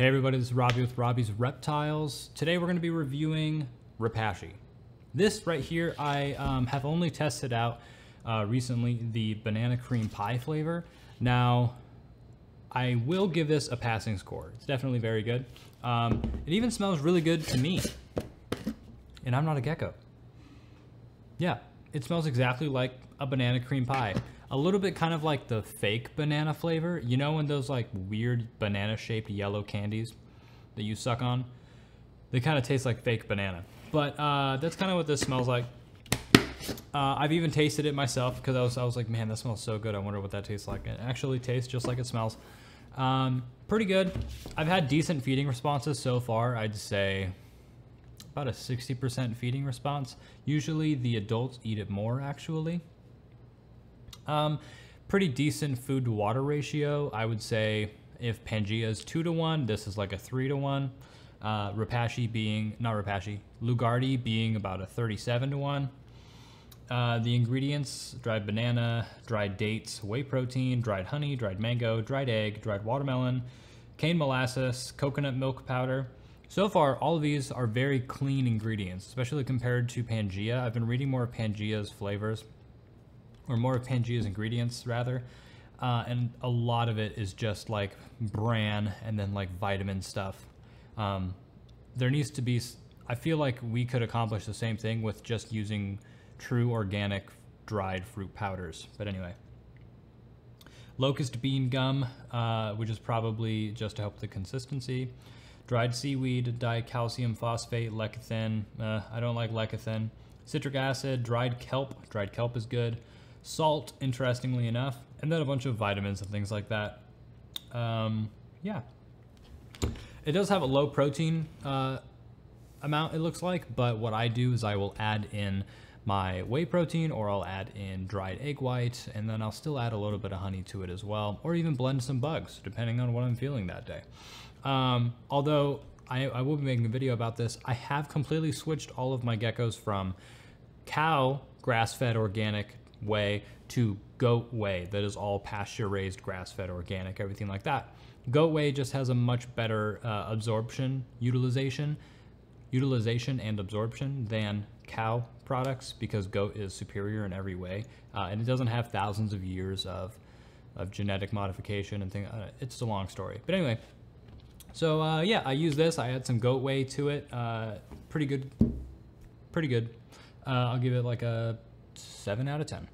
Hey everybody, this is Robby with Robby's Reptiles. Today we're going to be reviewing Repashy. This right here, I um, have only tested out uh, recently the banana cream pie flavor. Now, I will give this a passing score. It's definitely very good. Um, it even smells really good to me. And I'm not a gecko. Yeah, it smells exactly like a banana cream pie a little bit kind of like the fake banana flavor. You know when those like weird banana shaped yellow candies that you suck on? They kind of taste like fake banana. But uh, that's kind of what this smells like. Uh, I've even tasted it myself because I was, I was like, man, that smells so good. I wonder what that tastes like. It actually tastes just like it smells. Um, pretty good. I've had decent feeding responses so far. I'd say about a 60% feeding response. Usually the adults eat it more actually. Um, pretty decent food to water ratio. I would say if Pangea is two to one, this is like a three to one. Uh, Repashy being, not Repashy, Lugarti being about a 37 to one. Uh, the ingredients, dried banana, dried dates, whey protein, dried honey, dried mango, dried egg, dried watermelon, cane molasses, coconut milk powder. So far, all of these are very clean ingredients, especially compared to Pangea. I've been reading more of Pangea's flavors or more of Pangea's ingredients rather. Uh, and a lot of it is just like bran and then like vitamin stuff. Um, there needs to be, I feel like we could accomplish the same thing with just using true organic dried fruit powders. But anyway, locust bean gum, uh, which is probably just to help the consistency. Dried seaweed, dicalcium phosphate, lecithin. Uh, I don't like lecithin. Citric acid, dried kelp. Dried kelp is good salt, interestingly enough, and then a bunch of vitamins and things like that. Um, yeah. It does have a low protein uh, amount, it looks like, but what I do is I will add in my whey protein or I'll add in dried egg white and then I'll still add a little bit of honey to it as well or even blend some bugs depending on what I'm feeling that day. Um, although I, I, will be making a video about this, I have completely switched all of my geckos from cow grass-fed organic whey to goat whey that is all pasture raised, grass fed, organic, everything like that. Goat whey just has a much better uh, absorption utilization, utilization and absorption than cow products because goat is superior in every way, uh, and it doesn't have thousands of years of of genetic modification and things. Uh, it's a long story, but anyway. So uh, yeah, I use this. I add some goat whey to it. Uh, pretty good, pretty good. Uh, I'll give it like a 7 out of 10.